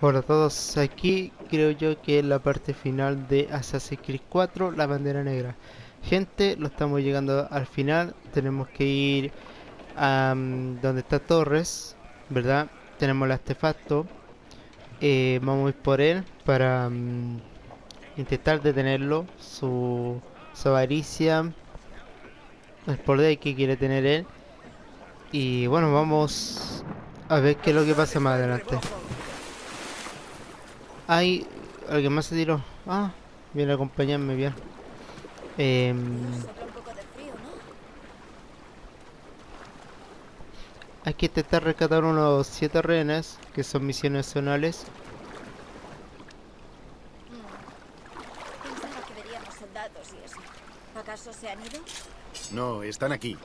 Hola a todos, aquí creo yo que es la parte final de Assassin's Creed 4, la bandera negra. Gente, lo estamos llegando al final, tenemos que ir a mm, donde está Torres, ¿verdad? Tenemos el artefacto, eh, vamos a ir por él para intentar detenerlo, su, su avaricia, el poder que quiere tener él. Y bueno, vamos a ver qué es lo que pasa más adelante. Hay alguien más se tiró. Ah, viene a acompañarme bien. Em, frío, ¿no? hay que intentar rescatar unos 7 rehenes, que son misiones zonales. ¿Acaso se han ido? No, están aquí.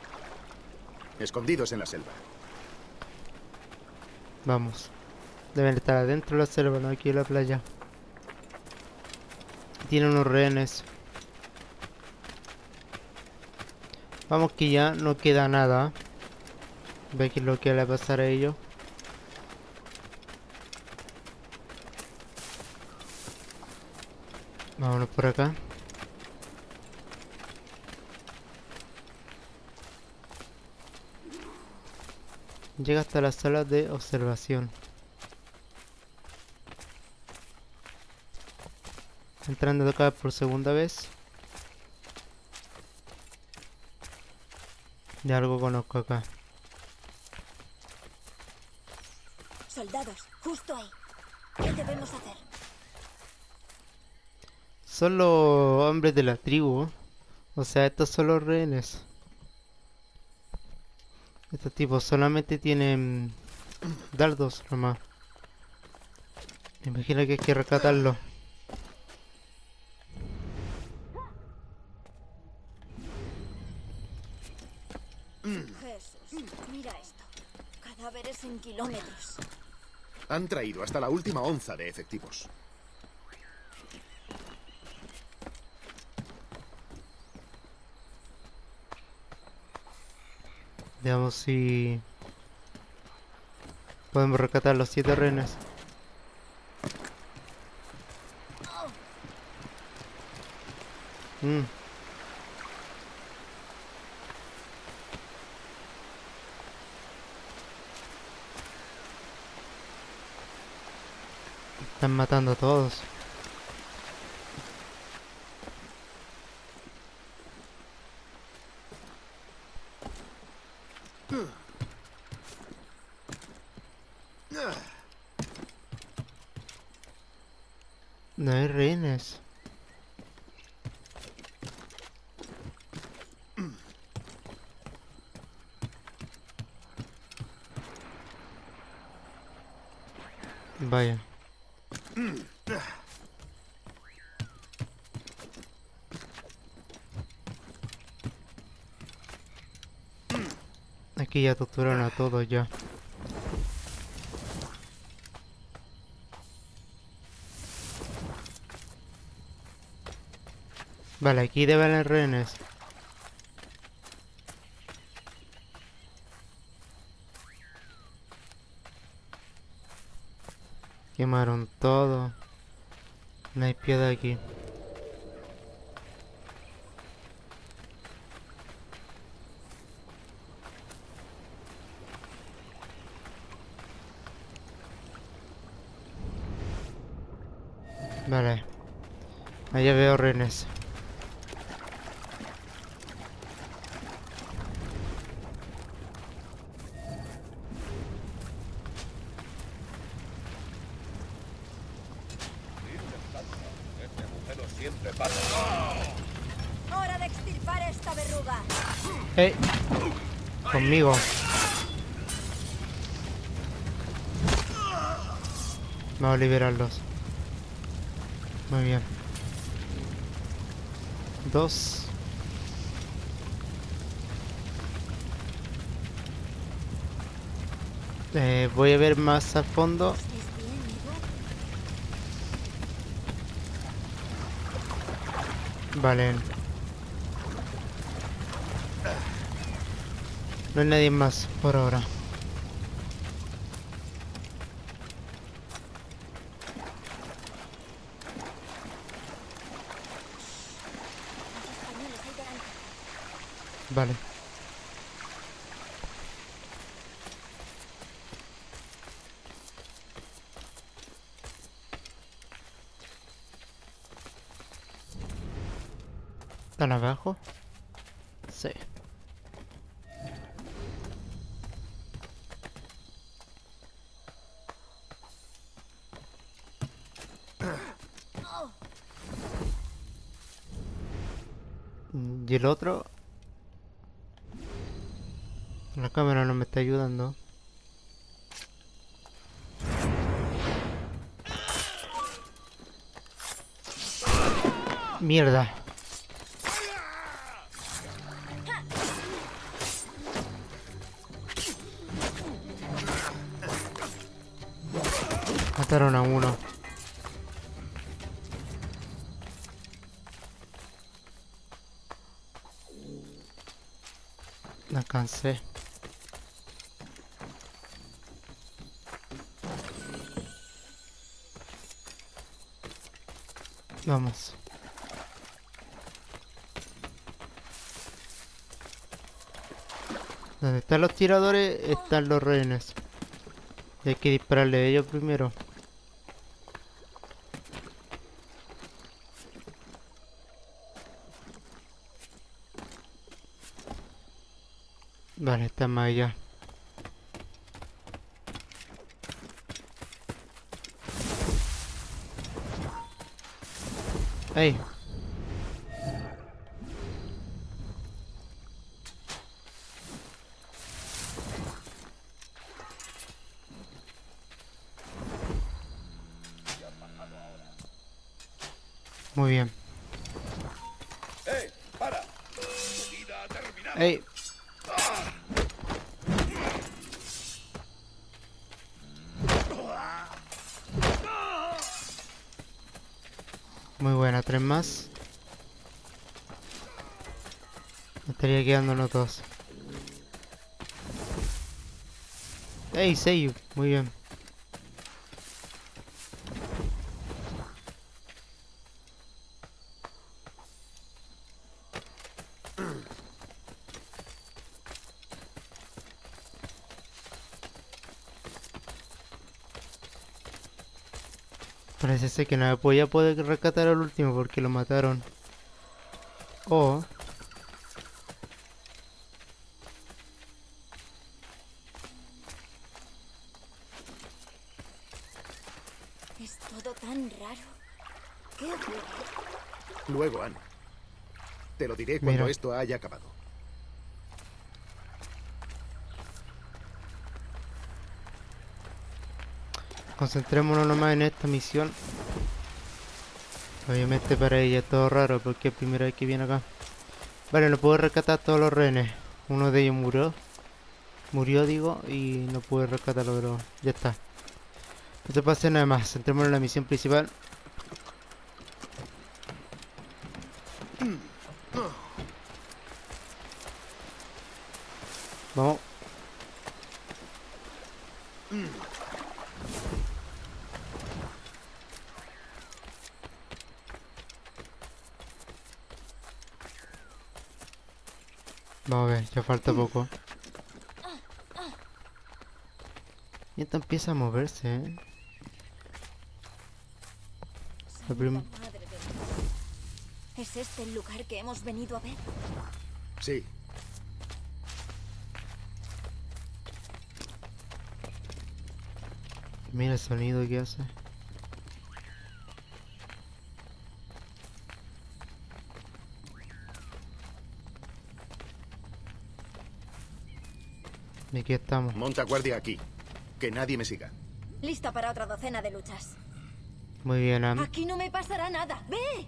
Escondidos en la selva. Vamos. Deben estar adentro de la selva, no aquí en la playa. Tiene unos rehenes. Vamos que ya no queda nada. Ve qué es lo que le va a pasar a ellos. Vámonos por acá. Llega hasta la sala de observación. Entrando acá por segunda vez. De algo conozco acá. Soldados, justo ahí. ¿Qué debemos hacer? Son los hombres de la tribu. O sea, estos son los rehenes. Estos tipos solamente tienen dardos nomás. Me imagino que hay que rescatarlo. Hasta la última onza de efectivos. Veamos si podemos rescatar los siete rehenes. Mm. Están matando a todos. No hay rehenes. Vaya. Aquí ya torturaron a todos ya. Vale, aquí deben haber rehenes. Quemaron todo. No hay piedad aquí. Vale. Allá veo rehenes. ¡Hora de extirpar esta verruga! ¡Eh! Conmigo. Vamos a liberarlos. Muy bien. Dos. Eh, voy a ver más al fondo. Vale. No hay nadie más por ahora. Vale. ¿Están abajo? Mierda. Mataron a uno. No alcancé. Vamos. Donde están los tiradores están los rehenes. Hay que dispararle a ellos primero. Vale, está más allá. ¡Ey! ¡Ey, Seiyu! Muy bien. Parece ser que no voy a poder rescatar al último porque lo mataron. O... Es todo tan raro. ¿Qué ocurre? Luego, Anne. Te lo diré cuando Mira. esto haya acabado. Concentrémonos nomás en esta misión. Obviamente para ella es todo raro porque es la primera vez que viene acá. Vale, no puedo rescatar a todos los rehenes. Uno de ellos murió. Murió, digo, y no pude rescatarlo, pero ya está. No te pase nada más. Centrémonos en la misión principal. Vamos. Falta poco. Y esto empieza a moverse, ¿eh? La prim-. ¿Es este el lugar que hemos venido a ver? Sí. Mira el sonido que hace. Y aquí estamos. Monta guardia aquí. Que nadie me siga. Lista para otra docena de luchas. Muy bien, Am. Aquí no me pasará nada. ¡Ve!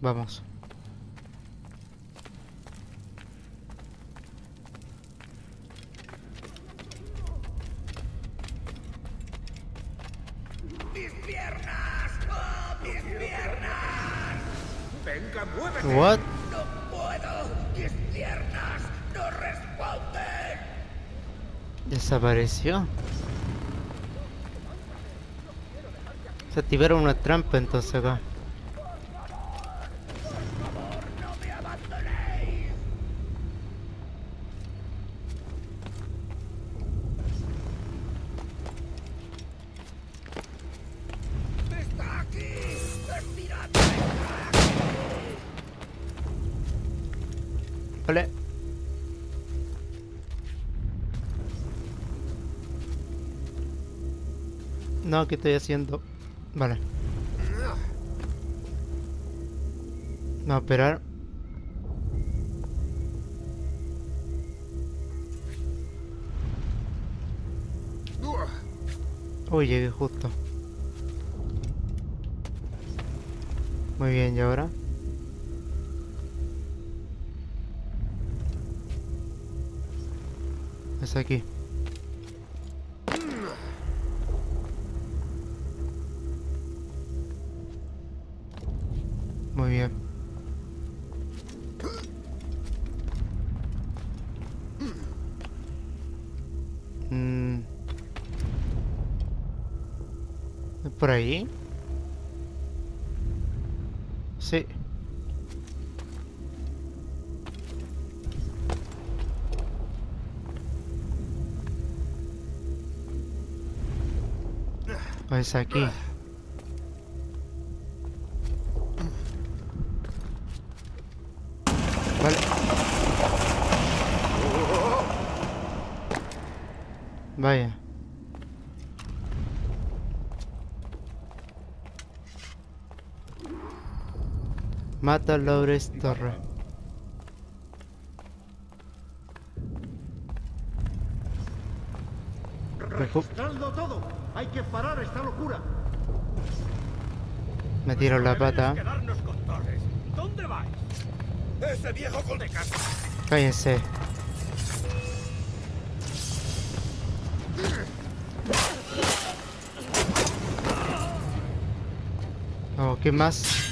Vamos. ¡Mis piernas! ¡Oh, mis piernas! ¡Venga, muévete! What? Desapareció. Se activaron una trampa entonces acá. ¿Qué estoy haciendo? Vale. Vamos a esperar. Uy, llegué justo. Muy bien, ¿y ahora? Es aquí. Muy bien. Mm. ¿Es ¿Por ahí? Sí. Pues aquí. Vale. Mata a Lores Torre. ¡Registradlo todo! ¡Hay que parar esta locura! Me tiro la pata. ¿Dónde vais? Ese viejo con de casa. Cállense. Oh, ¿qué más?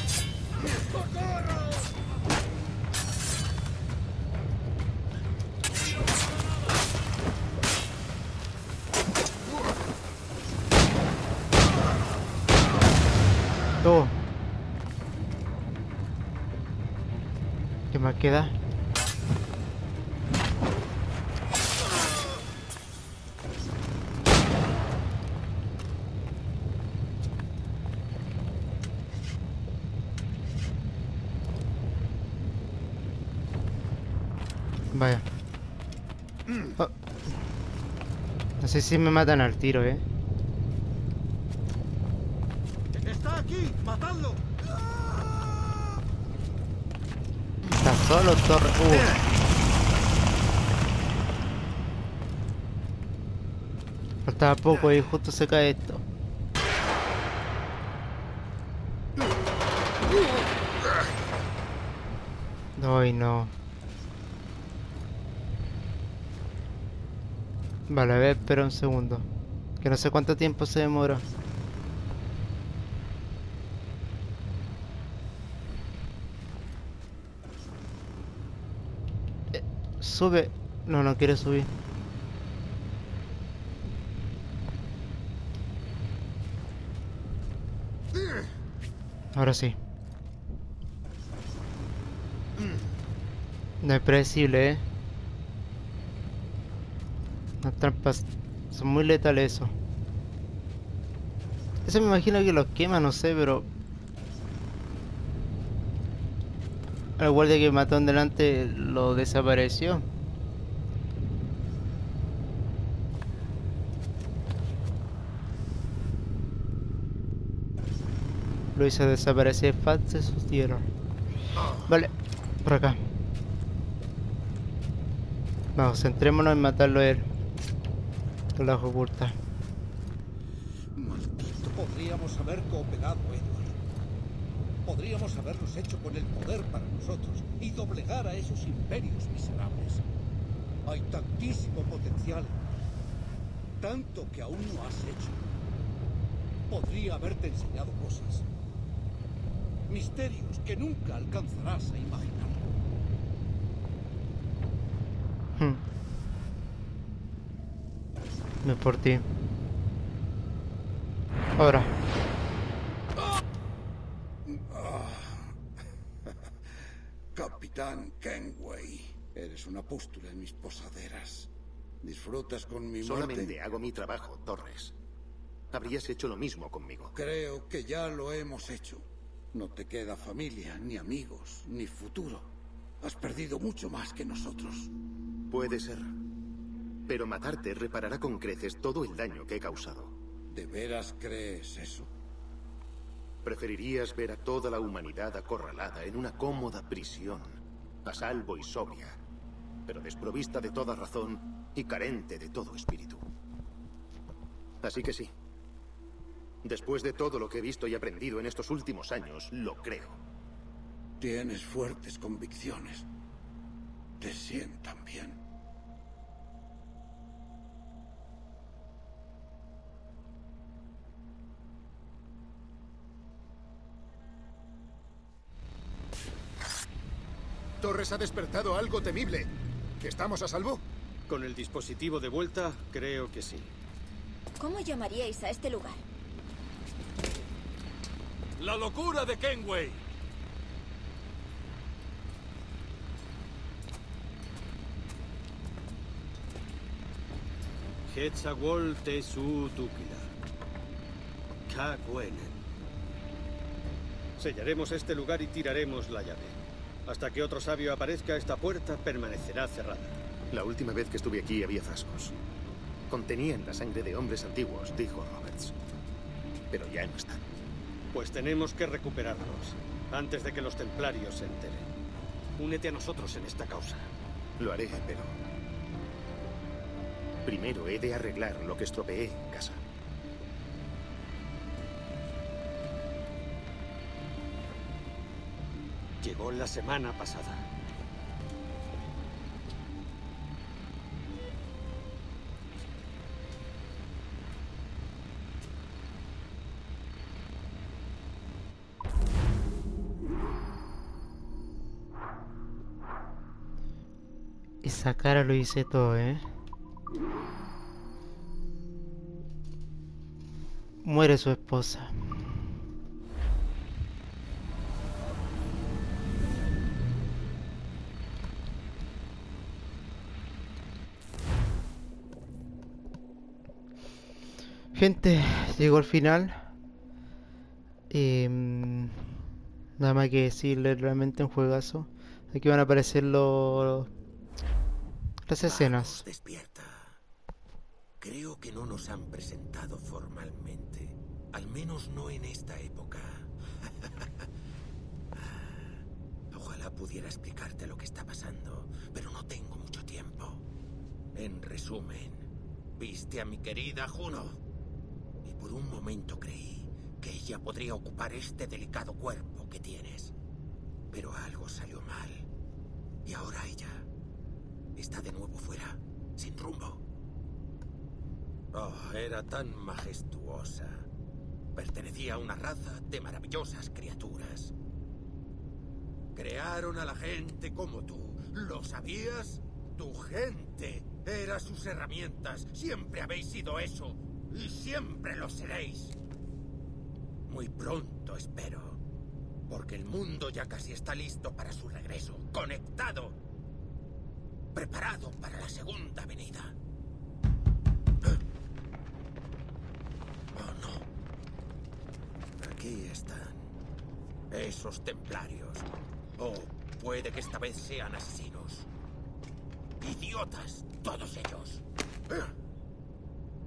¿Qué más queda? Vaya. Oh. No sé si me matan al tiro, eh. ¡Está aquí! ¡Matadlo! Está solo torre. Uh. Faltaba poco y justo se cae esto. Ay, no. Vale, a ver, espera un segundo. Que no sé cuánto tiempo se demora. Sube. No, no quiere subir. Ahora sí. No es predecible, eh. Las trampas son muy letales eso. Eso me imagino que los quema, no sé, pero... El guardia que mató en delante lo desapareció. Lo hizo desaparecer fácil sus tierras. Vale, por acá. Vamos, centrémonos en matarlo a él. Con la oculta. Maldito. Podríamos haber cooperado, Edward. Podríamos habernos hecho con el poder para nosotros y doblegar a esos imperios miserables. Hay tantísimo potencial. Tanto que aún no has hecho. Podría haberte enseñado cosas. Misterios que nunca alcanzarás a imaginar. Hmm. No es por ti. Ahora. Capitán Kenway, eres una pústula en mis posaderas. ¿Disfrutas con mi muerte? Solamente hago mi trabajo, Torres. Habrías hecho lo mismo conmigo. Creo que ya lo hemos hecho. No te queda familia, ni amigos, ni futuro. Has perdido mucho más que nosotros. Puede ser. Pero matarte reparará con creces todo el daño que he causado. ¿De veras crees eso? Preferirías ver a toda la humanidad acorralada en una cómoda prisión, a salvo y sobria, pero desprovista de toda razón y carente de todo espíritu. Así que sí. Después de todo lo que he visto y aprendido en estos últimos años, lo creo. Tienes fuertes convicciones. Te sientan bien. Torres ha despertado algo temible. ¿Estamos a salvo? Con el dispositivo de vuelta, creo que sí. ¿Cómo llamaríais a este lugar? La locura de Kenway. Hetzawol Tesu Tukila. Kagwenen. Sellaremos este lugar y tiraremos la llave. Hasta que otro sabio aparezca, esta puerta permanecerá cerrada. La última vez que estuve aquí había frascos. Contenían la sangre de hombres antiguos, dijo Roberts. Pero ya no están. Pues tenemos que recuperarlos, antes de que los templarios se enteren. Únete a nosotros en esta causa. Lo haré, pero... Primero he de arreglar lo que estropeé en casa. Llegó la semana pasada. Esa cara lo hice todo, ¿eh? Muere su esposa. Gente, llegó el final. Em, nada más que decirle realmente un juegazo. Aquí van a aparecer los las escenas. Despierta. Creo que no nos han presentado formalmente. Al menos no en esta época. Ojalá pudiera explicarte lo que está pasando, pero no tengo mucho tiempo. En resumen, viste a mi querida Juno. Y por un momento creí que ella podría ocupar este delicado cuerpo que tienes. Pero algo salió mal. Y ahora ella está de nuevo fuera, sin rumbo. Oh, era tan majestuosa. Pertenecía a una raza de maravillosas criaturas. Crearon a la gente como tú. ¿Lo sabías? Tu gente era sus herramientas. Siempre habéis sido eso. Y siempre lo seréis. Muy pronto, espero. Porque el mundo ya casi está listo para su regreso. Conectado. Preparado para la segunda venida. Oh, no. Aquí están. Esos templarios. O puede que esta vez sean asesinos. Idiotas, todos ellos.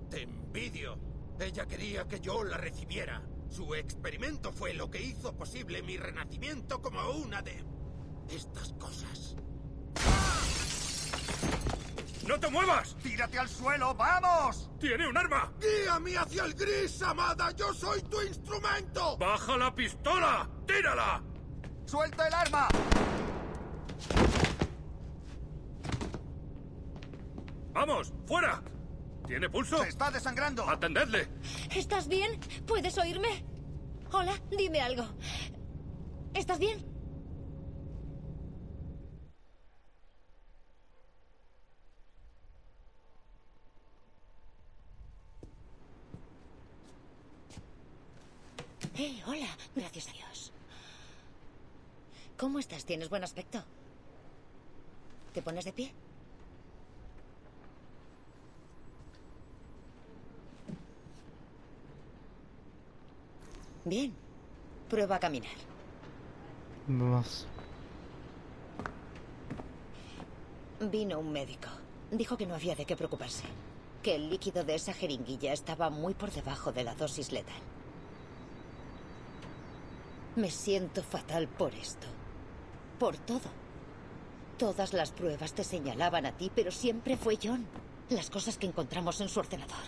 Te envidio. Ella quería que yo la recibiera. Su experimento fue lo que hizo posible mi renacimiento como una de estas cosas. ¡No te muevas! ¡Tírate al suelo, vamos! ¡Tiene un arma! ¡Guíame hacia el gris, amada! ¡Yo soy tu instrumento! ¡Baja la pistola! ¡Tírala! ¡Suelta el arma! ¡Vamos! ¡Fuera! ¿Tiene pulso? ¡Se está desangrando! ¡Atendedle! ¿Estás bien? ¿Puedes oírme? Hola, dime algo. ¿Estás bien? Hey, hola. Gracias a Dios. ¿Cómo estás? ¿Tienes buen aspecto? ¿Te pones de pie? Bien. Prueba a caminar. Vamos. Vino un médico. Dijo que no había de qué preocuparse. que el líquido de esa jeringuilla estaba muy por debajo de la dosis letal. Me siento fatal por esto. Por todo. Todas las pruebas te señalaban a ti, pero siempre fue John. Las cosas que encontramos en su ordenador.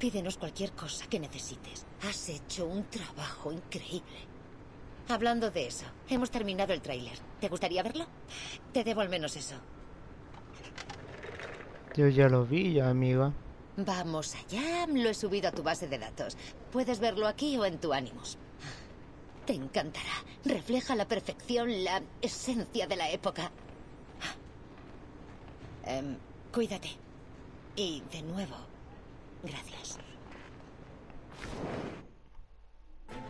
Pídenos cualquier cosa que necesites. Has hecho un trabajo increíble. Hablando de eso, hemos terminado el tráiler. ¿Te gustaría verlo? Te debo al menos eso. Yo ya lo vi, ya, amiga. Vamos allá, lo he subido a tu base de datos. Puedes verlo aquí o en tu Animus. Te encantará. Refleja la perfección la esencia de la época. Em, cuídate. Y de nuevo, gracias.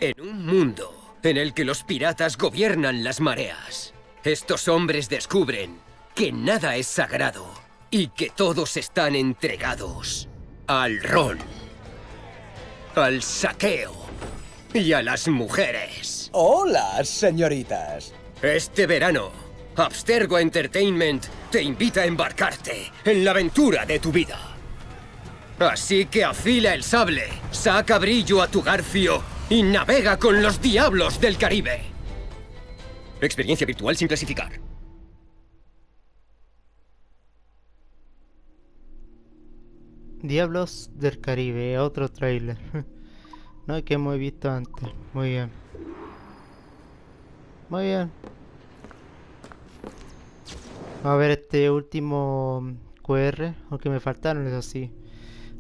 En un mundo en el que los piratas gobiernan las mareas, estos hombres descubren que nada es sagrado y que todos están entregados al ron, al saqueo y a las mujeres. Hola, señoritas. Este verano, Abstergo Entertainment te invita a embarcarte en la aventura de tu vida. Así que afila el sable, saca brillo a tu garfio y navega con los diablos del Caribe. Experiencia virtual sin clasificar. Diablos del Caribe, otro trailer. no que hemos visto antes. Muy bien. Muy bien. A ver este último QR, aunque me faltaron, eso sí.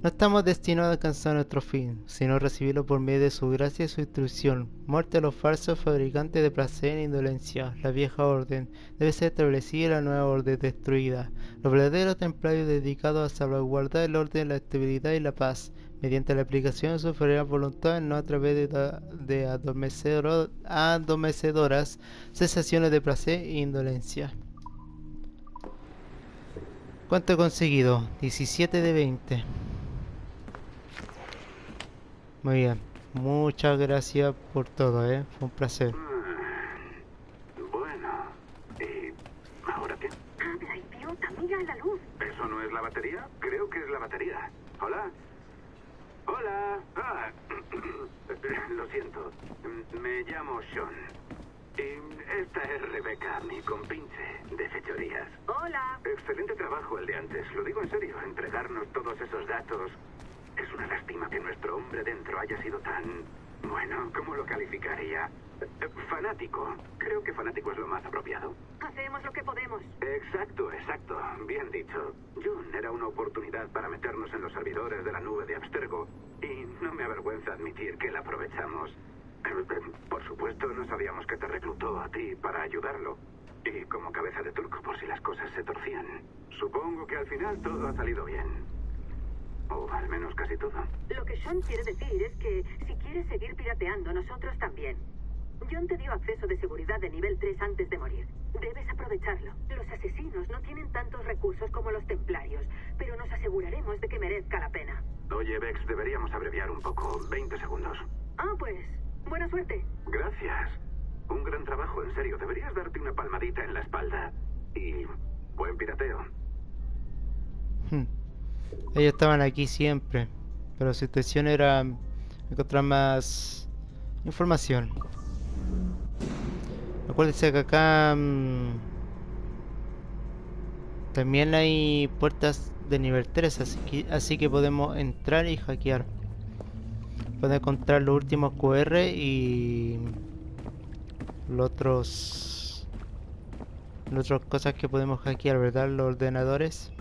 No estamos destinados a alcanzar nuestro fin, sino recibirlo por medio de su gracia y su instrucción. Muerte a los falsos fabricantes de placer e indolencia. La vieja orden debe ser establecida y la nueva orden destruida. Los verdaderos templarios dedicados a salvaguardar el orden, la estabilidad y la paz, mediante la aplicación de su feroz voluntad, no a través de, de adormecedoras sensaciones de placer e indolencia. ¿Cuánto he conseguido? 17 de 20. Muy bien. Muchas gracias por todo, ¿eh? Fue un placer. Bueno, ¿y ahora qué? ¡Habla, idiota! ¡Mira la luz! ¿Eso no es la batería? Creo que es la batería. ¿Hola? ¡Hola! Ah, lo siento. Me llamo Sean. Y esta es Rebeca, mi compinche de fechorías. ¡Hola! Excelente trabajo el de antes. Lo digo en serio. Entregarnos todos esos datos es una lástima que nuestro hombre dentro haya sido tan... Bueno, ¿cómo lo calificaría? Fanático. Creo que fanático es lo más apropiado. Hacemos lo que podemos. Exacto, exacto. Bien dicho. June era una oportunidad para meternos en los servidores de la nube de Abstergo. Y no me avergüenza admitir que la aprovechamos. Por supuesto, no sabíamos que te reclutó a ti para ayudarlo. Y como cabeza de turco por si las cosas se torcían. Supongo que al final todo ha salido bien. O al menos casi todo. Lo que Sean quiere decir es que si quieres seguir pirateando, nosotros también. John te dio acceso de seguridad de nivel 3 antes de morir. Debes aprovecharlo. Los asesinos no tienen tantos recursos como los templarios, pero nos aseguraremos de que merezca la pena. Oye, Vex, deberíamos abreviar un poco. 20 segundos. Ah, pues. Buena suerte. Gracias. Un gran trabajo, en serio. Deberías darte una palmadita en la espalda. Y buen pirateo. Hmm. Ellos estaban aquí siempre, pero su intención era encontrar más información. Acuérdense que acá mm, también hay puertas de nivel 3, así que, así que podemos entrar y hackear. Pueden encontrar los últimos QR y los otros, las otras cosas que podemos hackear, ¿verdad? Los ordenadores.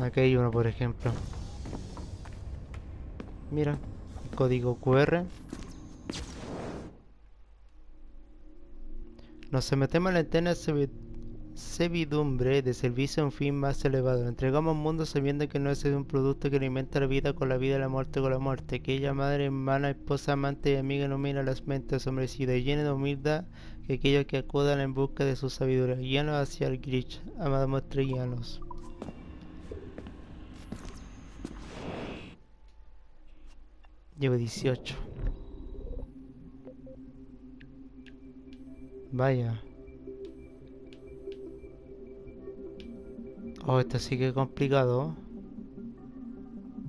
Aquí hay uno, por ejemplo. Mira, código QR. Nos sometemos a la eterna servidumbre de servicio a un fin más elevado. Entregamos mundo sabiendo que no es un producto que alimenta la vida con la vida y la muerte con la muerte. Que ella, madre, hermana, esposa, amante y amiga, ilumina las mentes hombrecidas y llena de humildad que aquellos que acudan en busca de su sabiduría. Guíanos hacia el Grich, amados estrellianos. Llevo 18. Vaya. Oh, esto sí que es complicado.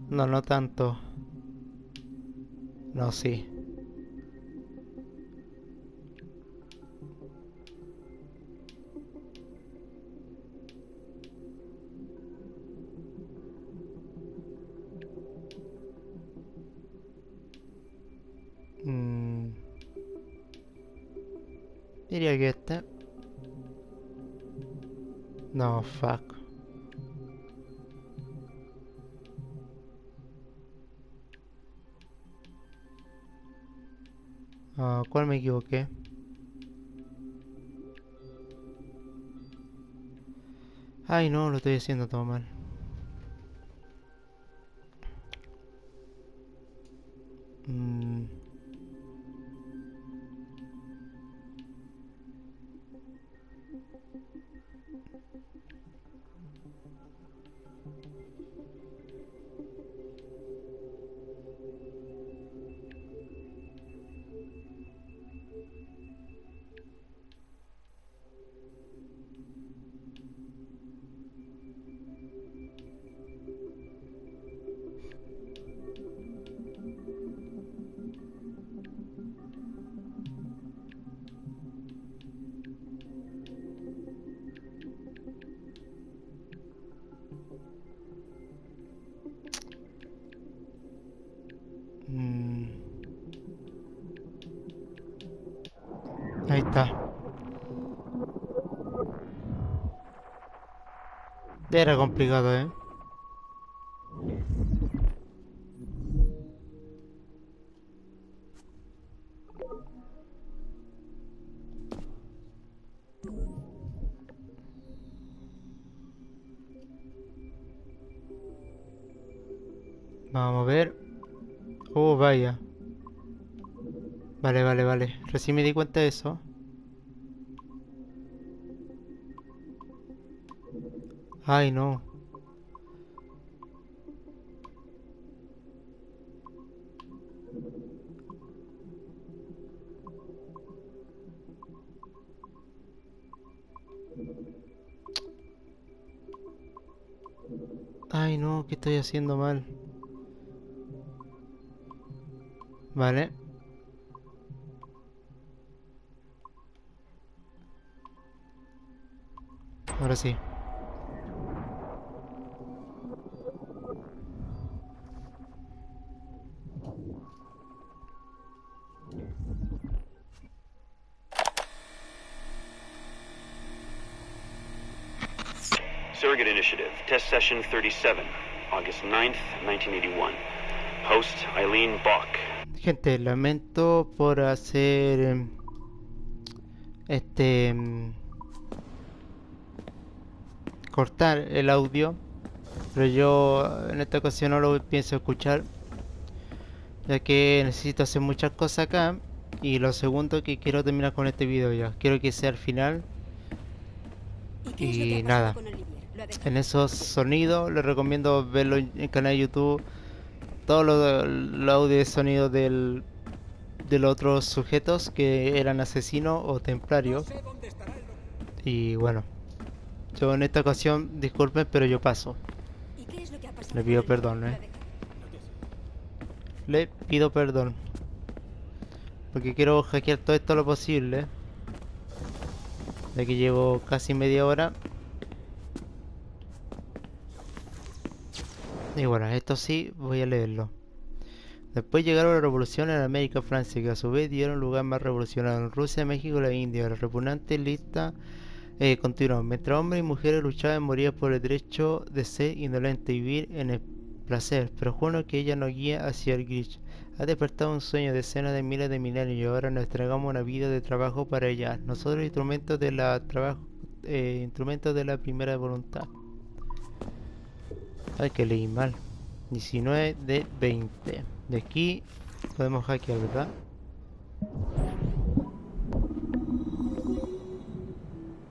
No, no tanto. No, sí. Diría que este. No, fuck. Ah, ¿Cuál me equivoqué? Ay, no, lo estoy haciendo todo mal. Era complicado, ¿eh? Vamos a ver. Oh, vaya. Vale, vale, vale. Recién me di cuenta de eso. Ay, no. Ay, no, ¿qué estoy haciendo mal? Vale. Ahora sí. Test Session 37, August 9th, 1981. Host Eileen Bach. Gente, lamento por hacer em, este em, cortar el audio, pero yo en esta ocasión no lo pienso escuchar, ya que necesito hacer muchas cosas acá y lo segundo que quiero terminar con este video ya, quiero que sea el final y nada. En esos sonidos les recomiendo verlo en el canal de YouTube todos los, los audios y sonidos del, de los otros sujetos que eran asesinos o templarios. Y bueno, yo en esta ocasión, disculpen, pero yo paso. Le pido perdón, ¿eh? Le pido perdón. Porque quiero hackear todo esto lo posible. De que llevo casi media hora. Y bueno, esto sí, voy a leerlo. Después llegaron las revoluciones en América Francia, que a su vez dieron lugar más revolucionarios en Rusia, México y la India. La repugnante lista eh, continuó. Mientras hombres y mujeres luchaban morían por el derecho de ser indolente y vivir en el placer, pero juro que ella nos guía hacia el gris. Ha despertado un sueño de decenas de miles de milenios y ahora nos entregamos una vida de trabajo para ella. Nosotros instrumentos de la trabajo, eh, instrumentos de la primera voluntad. Ay, que leí mal. 19 de 20. De aquí podemos hackear, ¿verdad?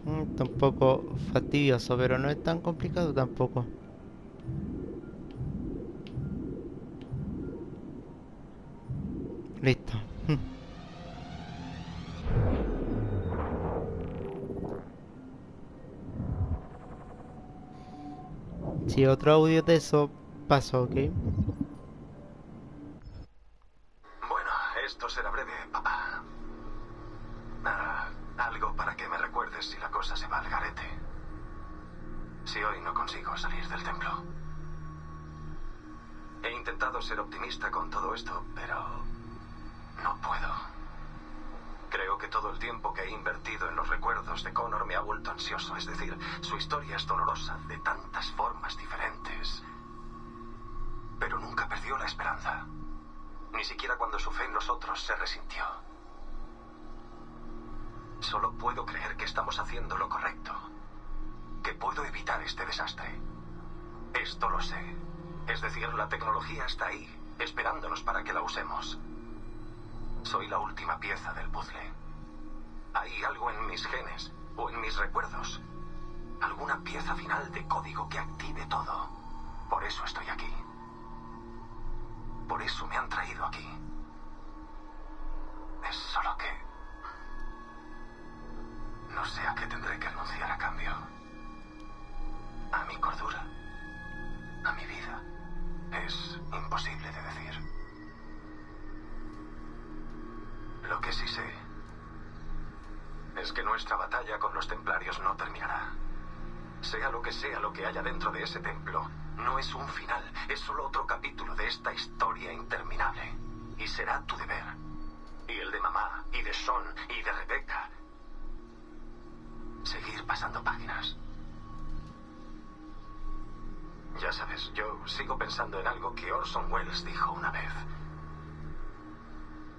Mm, está un poco fastidioso, pero no es tan complicado tampoco. Listo. Si otro audio de eso pasó, ¿ok? Bueno, esto será breve, papá. Ah, algo para que me recuerdes si la cosa se va al garete. Si hoy no consigo salir del templo. He intentado ser optimista con todo esto, pero no puedo. Creo que todo el tiempo que he invertido en los recuerdos de Connor me ha vuelto ansioso. Es decir, su historia es dolorosa de tantas formas diferentes. Pero nunca perdió la esperanza. Ni siquiera cuando su fe en nosotros se resintió. Solo puedo creer que estamos haciendo lo correcto. Que puedo evitar este desastre. Esto lo sé. Es decir, la tecnología está ahí, esperándonos para que la usemos. Soy la última pieza del puzzle. Hay algo en mis genes o en mis recuerdos. Alguna pieza final de código que active todo. Por eso estoy aquí. Por eso me han traído aquí. Es solo que... No sé a qué tendré que renunciar a cambio. A mi cordura. Que sea lo que haya dentro de ese templo, no es un final, es solo otro capítulo de esta historia interminable. Y será tu deber. Y el de mamá, y de Sean, y de Rebecca. Seguir pasando páginas. Ya sabes, yo sigo pensando en algo que Orson Welles dijo una vez.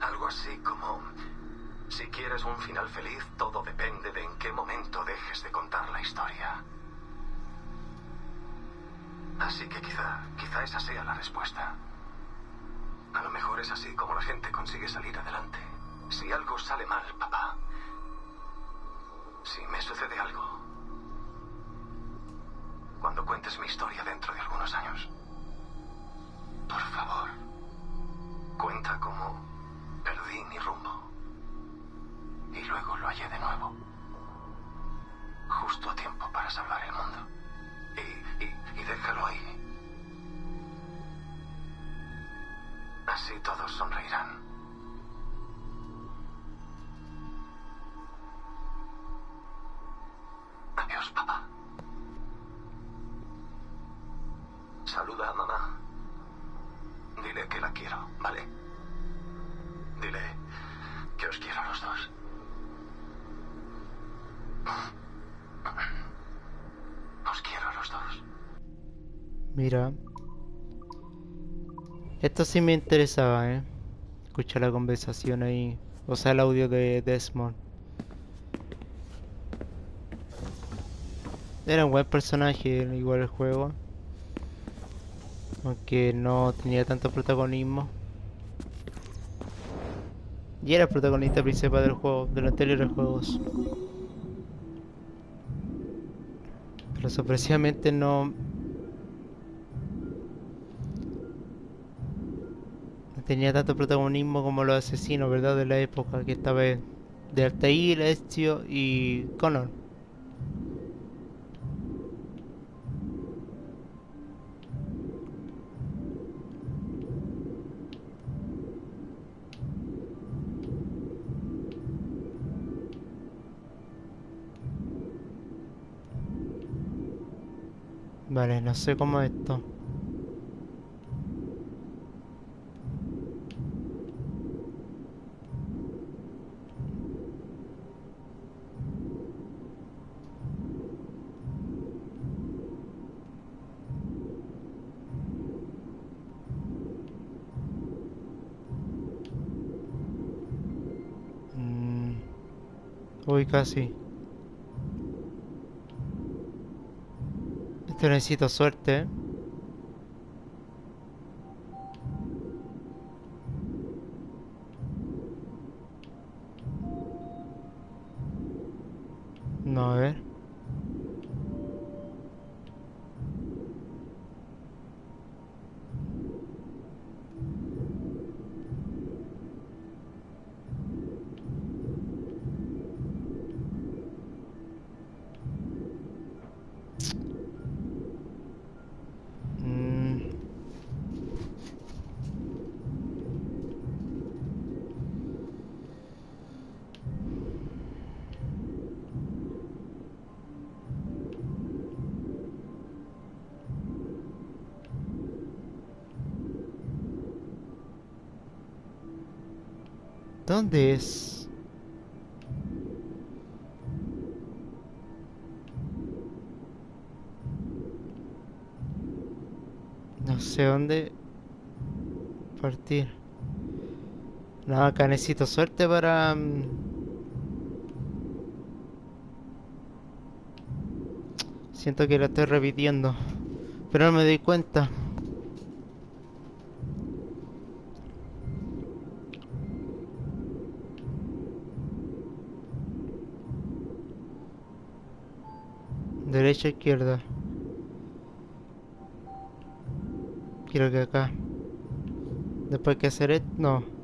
Algo así como, si quieres un final feliz, todo depende de en qué momento dejes de contar la historia. Así que quizá, quizá esa sea la respuesta. A lo mejor es así como la gente consigue salir adelante. Si algo sale mal, papá. Si me sucede algo. Cuando cuentes mi historia dentro de algunos años. Por favor. Cuenta cómo perdí mi rumbo. Y luego lo hallé de nuevo. Justo a tiempo para salvar el mundo. Y, déjalo ahí. Así todos sonreirán. Mira. Esto sí me interesaba, ¿eh? Escuchar la conversación ahí. O sea, el audio de Desmond. Era un buen personaje, igual el juego. Aunque no tenía tanto protagonismo. Y era protagonista principal del juego, de los anteriores juegos. Pero sorpresivamente no... tenía tanto protagonismo como los asesinos, ¿verdad? De la época, que esta vez de Altair, Ezio y Connor. Vale, no sé cómo es esto. Casi. Esto necesito suerte. ¿eh? No sé dónde partir. No, acá necesito suerte para... mm, Siento que lo estoy repitiendo. Pero no me doy cuenta. Derecha, izquierda. Quiero que acá. Después que hacer esto, no.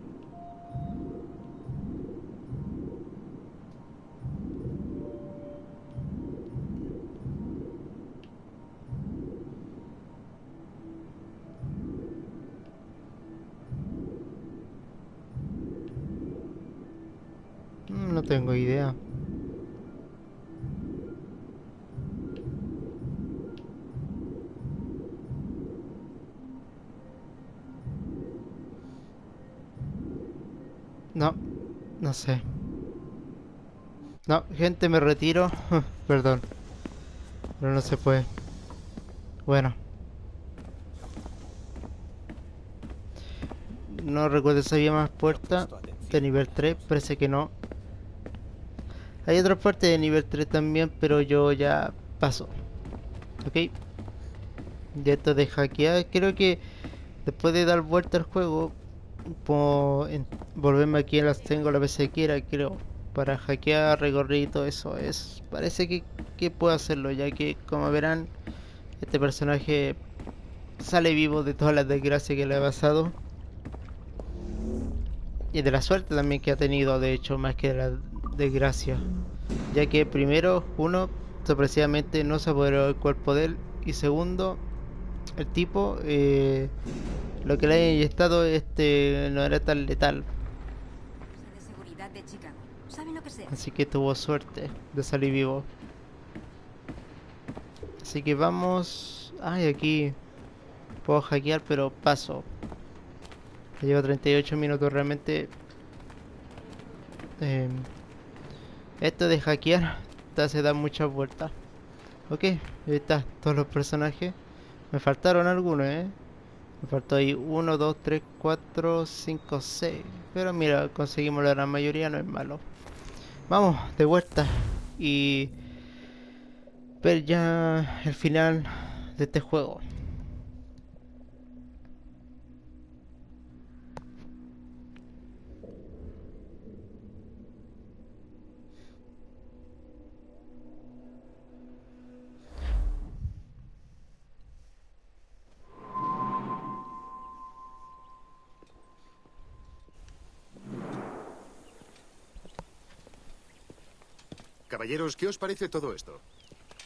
No sé. No, gente, me retiro. Perdón. Pero no se puede. Bueno. No recuerdo si había más puertas de nivel 3. Parece que no. Hay otras puertas de nivel 3 también, pero yo ya paso. Ok. Y esto de hackear, creo que después de dar vuelta al juego, volverme aquí las tengo la vez que quiera, creo. Para hackear, recorrer y todo eso. Es, parece que, que puedo hacerlo, ya que como verán, este personaje sale vivo de todas las desgracias que le ha pasado. Y de la suerte también que ha tenido, de hecho, más que de la desgracia. Ya que primero, uno, sorpresivamente no se apoderó del cuerpo de él. Y segundo, el tipo, eh, lo que le ha inyectado este, no era tan letal. Así que tuvo suerte de salir vivo. Así que vamos... Ay, aquí puedo hackear, pero paso. Llevo 38 minutos realmente. eh, esto de hackear hace dar muchas vueltas. Ok, ahí está, todos los personajes. Me faltaron algunos, eh. Me faltó ahí 1, 2, 3, 4, 5, 6. Pero mira, conseguimos la gran mayoría, no es malo. Vamos, de vuelta. Y ver ya el final de este juego. Caballeros, ¿qué os parece todo esto?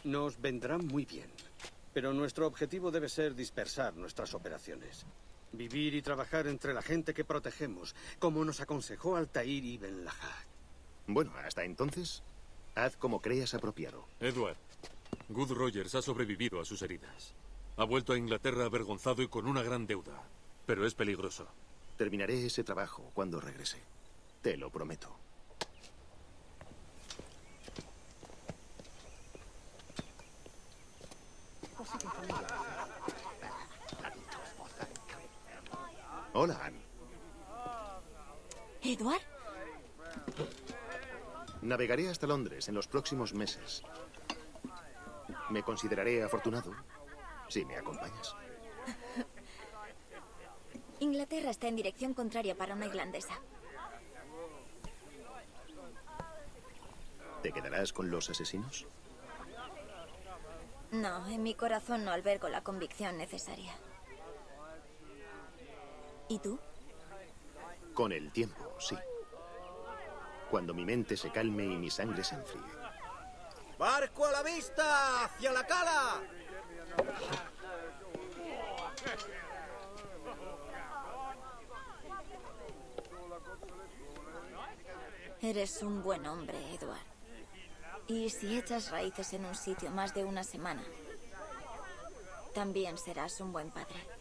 Nos vendrá muy bien. Pero nuestro objetivo debe ser dispersar nuestras operaciones. Vivir y trabajar entre la gente que protegemos, como nos aconsejó Altair Ibn Lahad. Bueno, hasta entonces, haz como creas apropiado. Edward, Good Rogers ha sobrevivido a sus heridas. Ha vuelto a Inglaterra avergonzado y con una gran deuda. Pero es peligroso. Terminaré ese trabajo cuando regrese. Te lo prometo. Hola, Anne. ¿Edward? Navegaré hasta Londres en los próximos meses. Me consideraré afortunado si me acompañas. Inglaterra está en dirección contraria para una irlandesa. ¿Te quedarás con los asesinos? No, en mi corazón no albergo la convicción necesaria. ¿Y tú? Con el tiempo, sí. Cuando mi mente se calme y mi sangre se enfríe. ¡Barco a la vista! ¡Hacia la cala! Eres un buen hombre, Edward. Y si echas raíces en un sitio más de una semana, también serás un buen padre.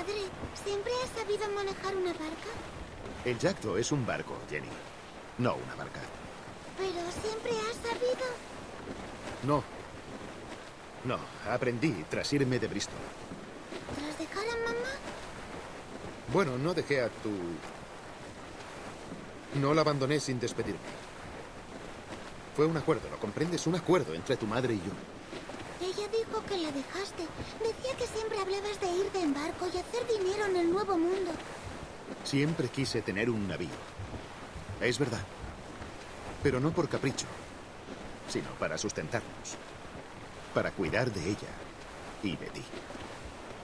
Padre, ¿siempre has sabido manejar una barca? El Jacto es un barco, Jenny. No una barca. Pero siempre has sabido. No. No, aprendí tras irme de Bristol. ¿Tras dejar a mamá? Bueno, no dejé a tu... No la abandoné sin despedirme. Fue un acuerdo, ¿lo comprendes? Un acuerdo entre tu madre y yo. Ella dijo que la dejaste. Decía que siempre hablabas de irte en barco y hacer dinero en el nuevo mundo. Siempre quise tener un navío. Es verdad. Pero no por capricho, sino para sustentarnos. Para cuidar de ella y de ti.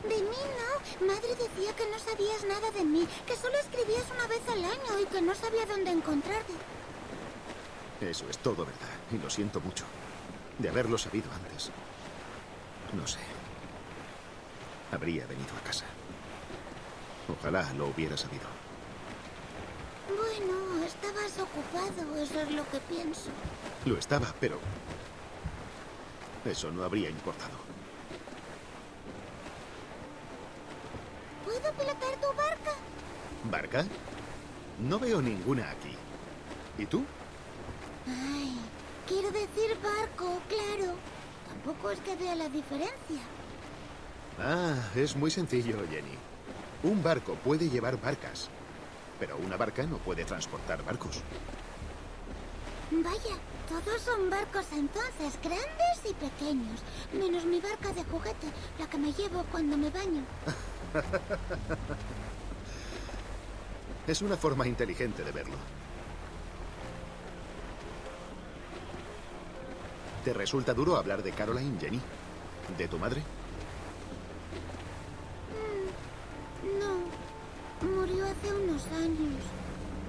De mí no. Madre decía que no sabías nada de mí, que solo escribías una vez al año y que no sabía dónde encontrarte. Eso es todo verdad, y lo siento mucho. De haberlo sabido antes. No sé. Habría venido a casa. Ojalá lo hubiera sabido. Bueno, estabas ocupado, eso es lo que pienso. Lo estaba, pero... Eso no habría importado. ¿Puedo pilotar tu barca? ¿Barca? No veo ninguna aquí. ¿Y tú? Ay, quiero decir barco, claro. Tampoco es que vea la diferencia. Ah, es muy sencillo, Jenny. Un barco puede llevar barcas, pero una barca no puede transportar barcos. Vaya, todos son barcos entonces, grandes y pequeños. Menos mi barca de juguete, la que me llevo cuando me baño. Es una forma inteligente de verlo. ¿Te resulta duro hablar de Caroline, Jenny? ¿De tu madre? Mm, No, murió hace unos años.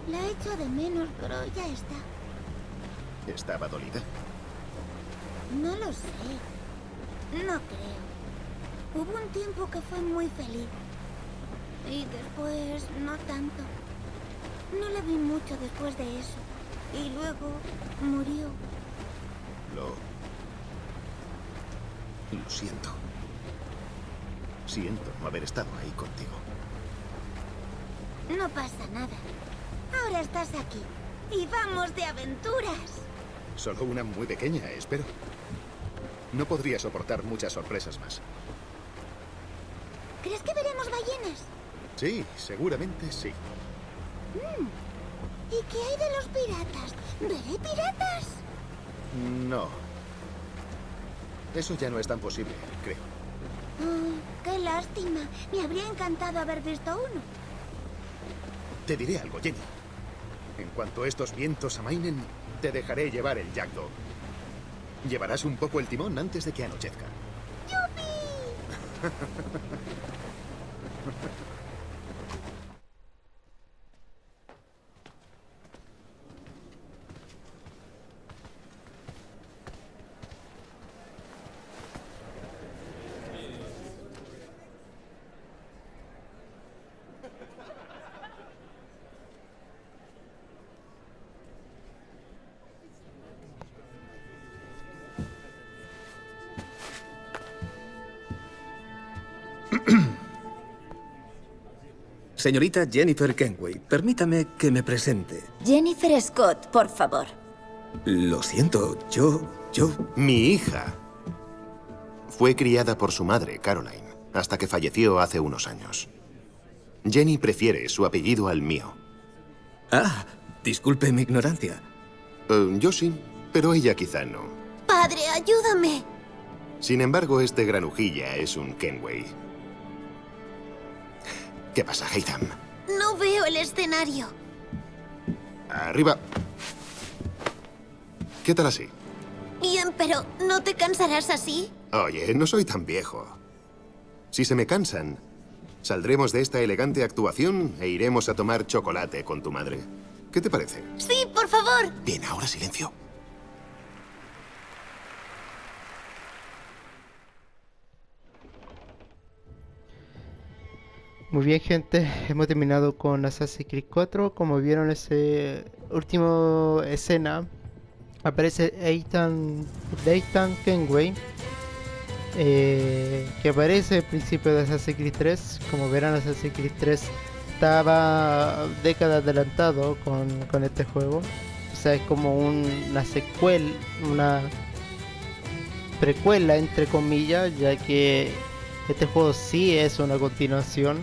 La echo de menos, pero ya está. ¿Estaba dolida? No lo sé. No creo. Hubo un tiempo que fue muy feliz. Y después no tanto. No la vi mucho después de eso. Y luego murió. Lo... Lo siento. Siento no haber estado ahí contigo. No pasa nada. Ahora estás aquí. Y vamos de aventuras. Solo una muy pequeña, espero. No podría soportar muchas sorpresas más. ¿Crees que veremos ballenas? Sí, seguramente sí. Mm. ¿Y qué hay de los piratas? ¿Veré piratas? No. Eso ya no es tan posible, creo. Oh, qué lástima. Me habría encantado haber visto uno. Te diré algo, Jenny. En cuanto estos vientos amainen, te dejaré llevar el Jackdaw. Llevarás un poco el timón antes de que anochezca. Señorita Jennifer Kenway, permítame que me presente. Jennifer Scott, por favor. Lo siento, yo... yo... Mi hija fue criada por su madre, Caroline, hasta que falleció hace unos años. Jenny prefiere su apellido al mío. Ah, disculpe mi ignorancia. Eh, yo sí, pero ella quizá no. Padre, ayúdame. Sin embargo, este granujilla es un Kenway. ¿Qué pasa, Haytham? No veo el escenario. Arriba. ¿Qué tal así? Bien, pero ¿no te cansarás así? Oye, no soy tan viejo. Si se me cansan, saldremos de esta elegante actuación e iremos a tomar chocolate con tu madre. ¿Qué te parece? Sí, por favor. Bien, ahora silencio. Muy bien gente, hemos terminado con Assassin's Creed 4. Como vieron ese último escena, aparece Ethan, Ethan Kenway, eh, que aparece al principio de Assassin's Creed 3. Como verán, Assassin's Creed 3 estaba décadas adelantado con, con este juego. O sea, es como un- una secuela, una precuela entre comillas, ya que este juego sí es una continuación,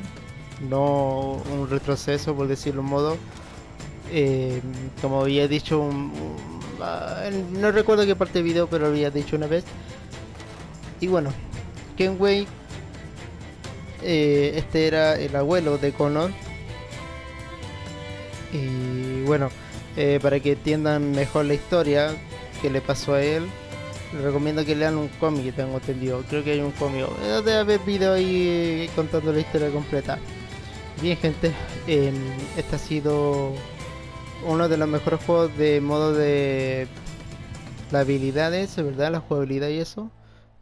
no un retroceso por decirlo de un modo. Eh, como había dicho, un- ah, no recuerdo qué parte del video, pero había dicho una vez. Y bueno, Kenway, eh, este era el abuelo de Connor. Y bueno, eh, para que entiendan mejor la historia que le pasó a él, les recomiendo que lean un cómic, tengo entendido. Creo que hay un cómic. Debe haber video ahí contando la historia completa. Bien, gente, eh, este ha sido uno de los mejores juegos de modo de las habilidades, ¿verdad? La jugabilidad y eso.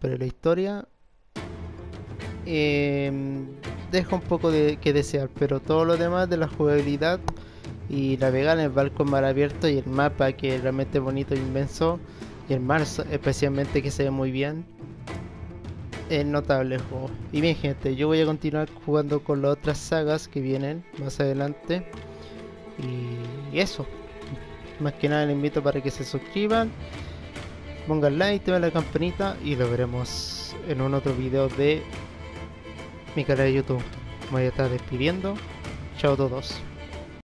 Pero la historia eh, deja un poco de que desear. Pero todo lo demás de la jugabilidad y navegar en el barco mar abierto y el mapa que es realmente bonito e inmenso y el mar especialmente que se ve muy bien es notable el juego. Y bien gente yo voy a continuar jugando con las otras sagas que vienen más adelante. Y eso. Más que nada les invito para que se suscriban pongan like activen la campanita y lo veremos en un otro video de mi canal de youtube. Me voy a estar despidiendo. Chao a todos